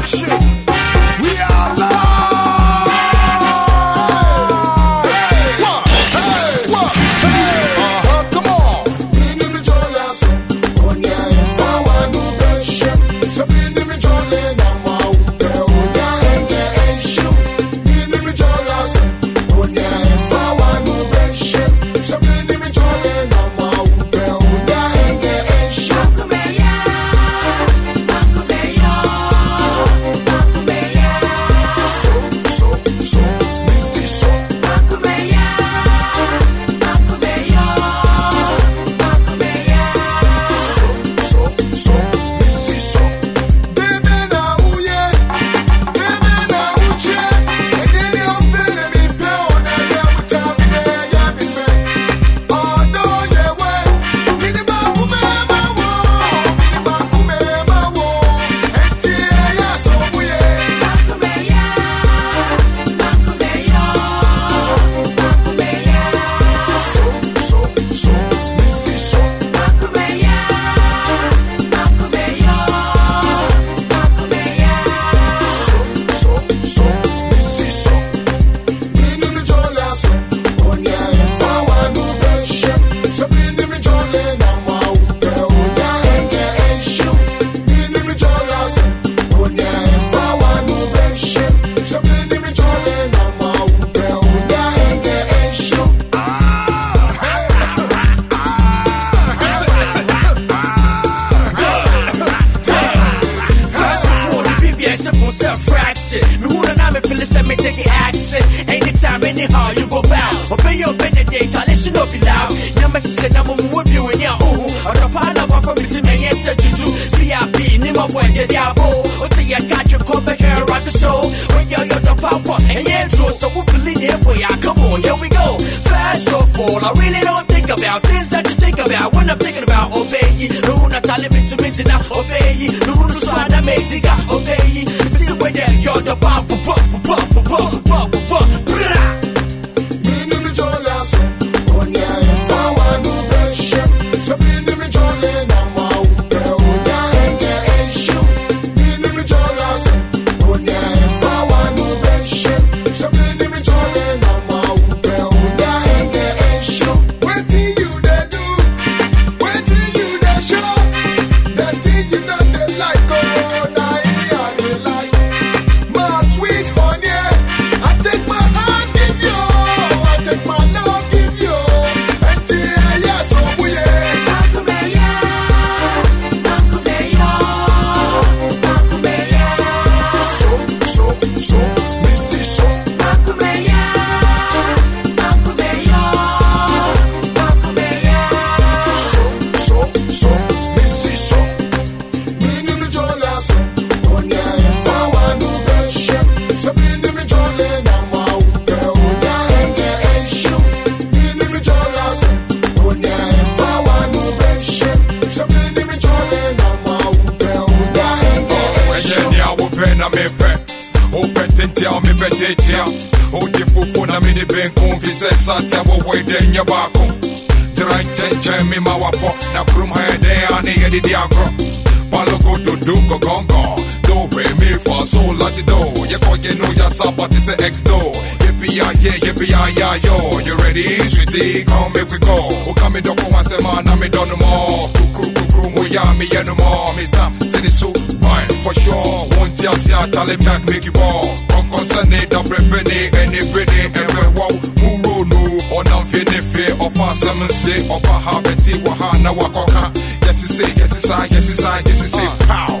Production. the accent. time anyhow, you go bow. Open your bed the data, listen up, be loud. Number six, and I'm with you in your own. A rapper, I'm from it, and yes, I do. VIP, Nima, where's your diabo? Until you got your cup back here at the show. When you're your papa, and yeah, Drew, so we'll feel it there, boy. Ah, come on, here we go. Fast of all, I really don't think about things that you think about when I'm thinking about obey. Luna, tell me to me now, obey. no, so I'm a mate, obey. This is where you're the papa. tia me bete tia. Odi fuku na mini benku Vise satya wo wede nye bako. Dran chen chen mi mawapo Na krum hende ane di diagro Palo go dundungo gongo mi fa so láti dọ̀ yẹ kọ́ yẹ nu ya sábà ti sẹ́ x dọ̀ yẹbi ya yippee yẹbi ya yọ you ready ṣètì come if we go. O ká mi dọ́kun wá man. I'm done no more. kúkúrú kúkúrú mo yá mi yẹnu mọ́ mi send it so mine for sure. Wọ́n ti àṣẹ àtàlẹ́ black make you ball kọ̀ọ̀kan sẹ́ni dàbẹ̀rẹ̀ bẹ́ni ẹni bẹ́ni ẹ̀fẹ̀ wọ́ọ̀ mú ronú ọ̀nà fínífì ọ̀fà sẹ́mùsì ọ̀fà hàbẹ̀tì wàhánà wàkọ̀ọ̀kan yẹ́sì sẹ́ yẹ́sì pow.